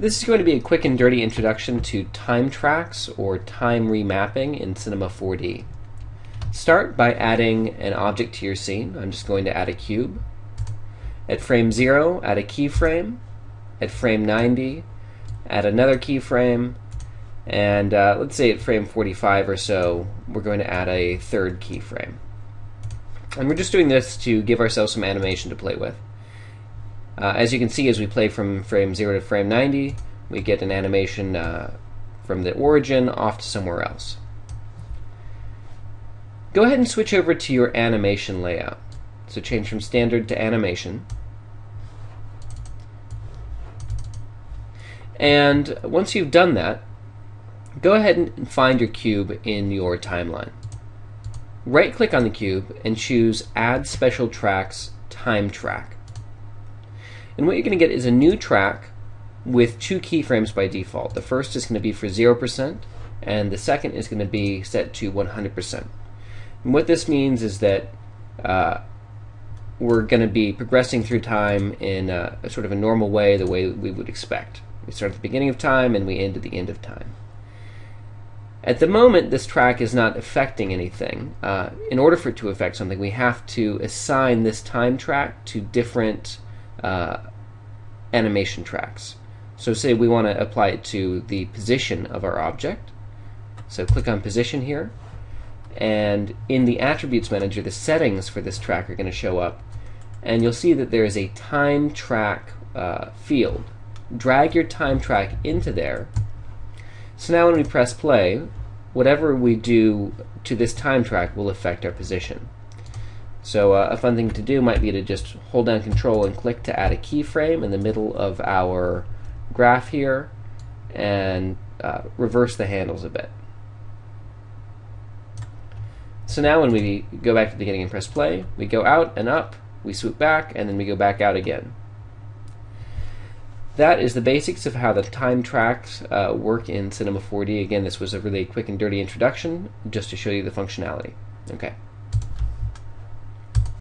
This is going to be a quick and dirty introduction to time tracks or time remapping in Cinema 4D. Start by adding an object to your scene. I'm just going to add a cube. At frame 0, add a keyframe. At frame 90, add another keyframe. And uh, let's say at frame 45 or so, we're going to add a third keyframe. And we're just doing this to give ourselves some animation to play with. Uh, as you can see, as we play from frame 0 to frame 90, we get an animation uh, from the origin off to somewhere else. Go ahead and switch over to your animation layout. So change from standard to animation. And once you've done that, go ahead and find your cube in your timeline. Right click on the cube and choose Add Special Tracks Time Track. And what you're going to get is a new track with two keyframes by default. The first is going to be for 0%, and the second is going to be set to 100%. And what this means is that uh, we're going to be progressing through time in a, a, sort of a normal way, the way we would expect. We start at the beginning of time and we end at the end of time. At the moment, this track is not affecting anything. Uh, in order for it to affect something, we have to assign this time track to different uh, animation tracks. So say we want to apply it to the position of our object. So click on position here. And in the attributes manager, the settings for this track are going to show up. And you'll see that there is a time track uh, field. Drag your time track into there. So now when we press play, whatever we do to this time track will affect our position. So uh, a fun thing to do might be to just hold down control and click to add a keyframe in the middle of our graph here and uh, reverse the handles a bit. So now when we go back to the beginning and press play, we go out and up, we swoop back, and then we go back out again. That is the basics of how the time tracks uh, work in Cinema 4D. Again, this was a really quick and dirty introduction just to show you the functionality. Okay.